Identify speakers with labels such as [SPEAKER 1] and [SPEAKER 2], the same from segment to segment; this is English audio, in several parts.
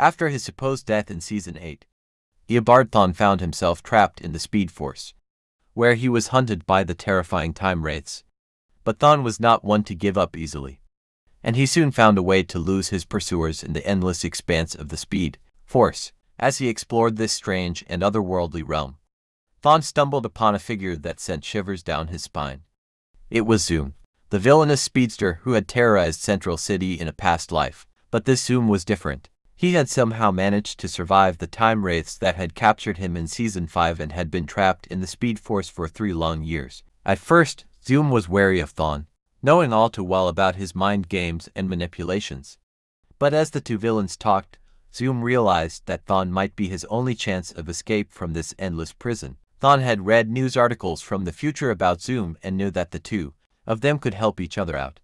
[SPEAKER 1] After his supposed death in Season 8, Eobard Thawne found himself trapped in the Speed Force, where he was hunted by the terrifying Time Wraiths. But Thawne was not one to give up easily, and he soon found a way to lose his pursuers in the endless expanse of the Speed Force. As he explored this strange and otherworldly realm, Thawne stumbled upon a figure that sent shivers down his spine. It was Zoom, the villainous speedster who had terrorized Central City in a past life. But this Zoom was different. He had somehow managed to survive the time wraiths that had captured him in Season 5 and had been trapped in the Speed Force for three long years. At first, Zoom was wary of Thawne, knowing all too well about his mind games and manipulations. But as the two villains talked, Zoom realized that Thawne might be his only chance of escape from this endless prison. Thawne had read news articles from the future about Zoom and knew that the two of them could help each other out.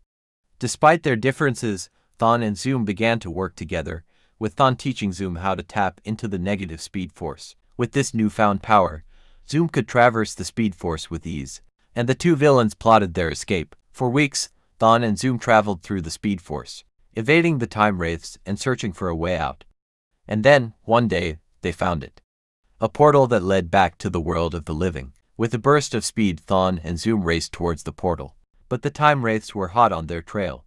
[SPEAKER 1] Despite their differences, Thawne and Zoom began to work together with Thawne teaching Zoom how to tap into the negative speed force. With this newfound power, Zoom could traverse the speed force with ease, and the two villains plotted their escape. For weeks, Thawne and Zoom traveled through the speed force, evading the time wraiths and searching for a way out. And then, one day, they found it. A portal that led back to the world of the living. With a burst of speed, Thawne and Zoom raced towards the portal. But the time wraiths were hot on their trail.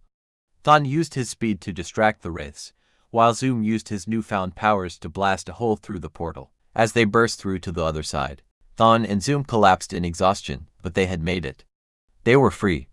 [SPEAKER 1] Thawne used his speed to distract the wraiths, while Zoom used his newfound powers to blast a hole through the portal. As they burst through to the other side, Thawne and Zoom collapsed in exhaustion, but they had made it. They were free.